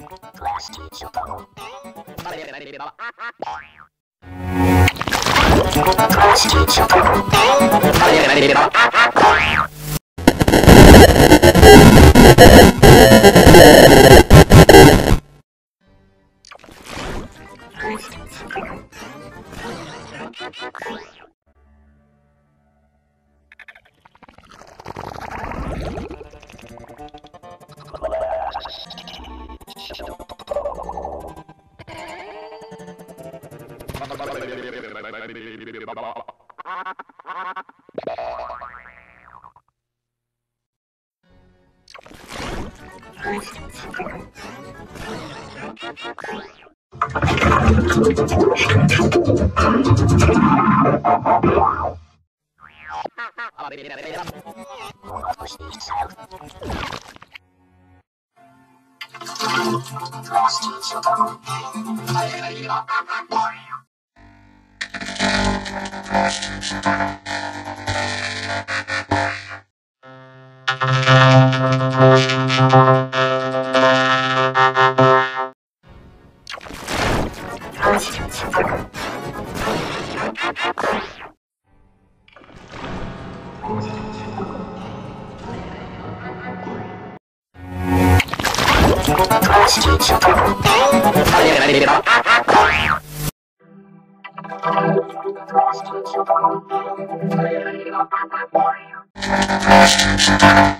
Plastic Lost each other. した。Thank you. Prostitute to the